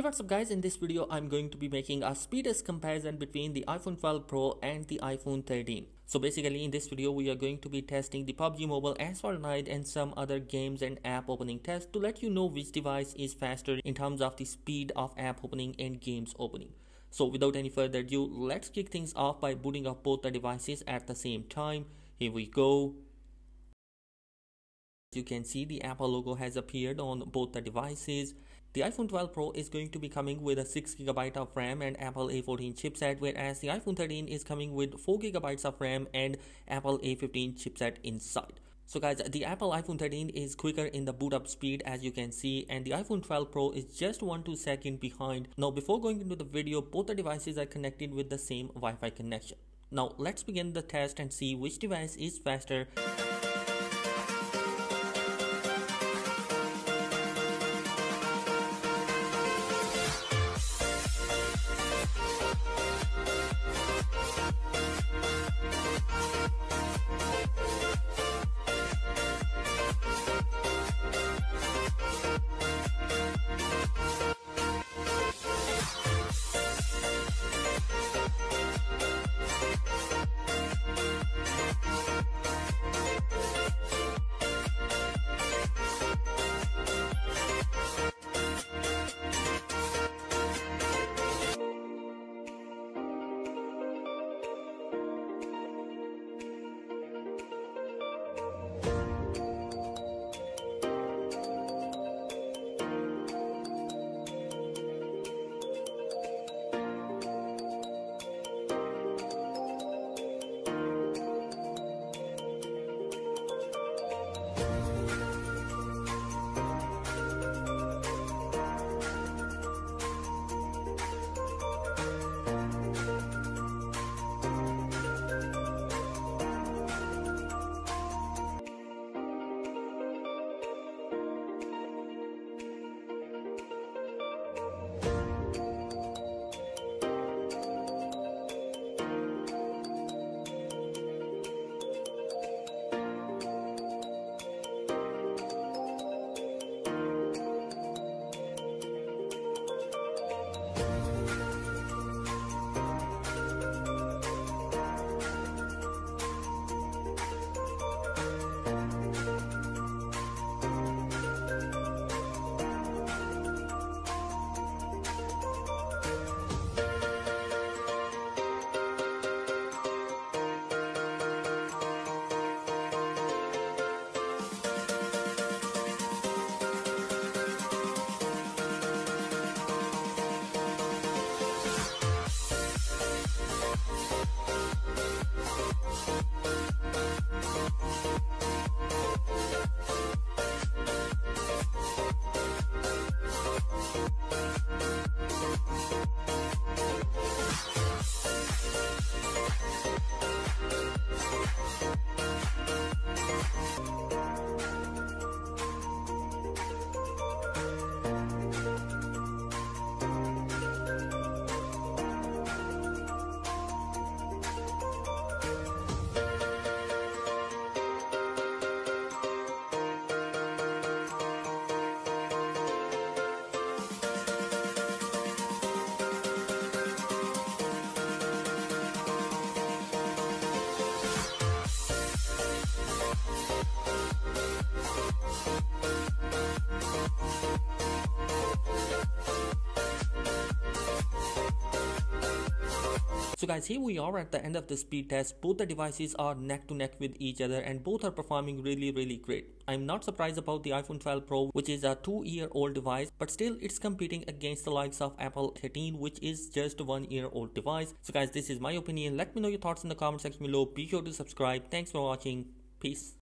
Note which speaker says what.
Speaker 1: Hey what's up guys in this video I'm going to be making a speed test comparison between the iPhone 12 Pro and the iPhone 13. So basically in this video we are going to be testing the PUBG Mobile as Fortnite and some other games and app opening tests to let you know which device is faster in terms of the speed of app opening and games opening. So without any further ado let's kick things off by booting up both the devices at the same time. Here we go. You can see the Apple logo has appeared on both the devices the iPhone 12 Pro is going to be coming with a 6GB of RAM and Apple A14 chipset whereas the iPhone 13 is coming with 4GB of RAM and Apple A15 chipset inside. So guys, the Apple iPhone 13 is quicker in the boot up speed as you can see and the iPhone 12 Pro is just 1 2 second behind. Now before going into the video, both the devices are connected with the same Wi-Fi connection. Now let's begin the test and see which device is faster. So guys, here we are at the end of the speed test. Both the devices are neck to neck with each other and both are performing really really great. I'm not surprised about the iPhone 12 Pro which is a 2 year old device but still it's competing against the likes of Apple 13 which is just a 1 year old device. So guys, this is my opinion. Let me know your thoughts in the comment section below. Be sure to subscribe. Thanks for watching. Peace.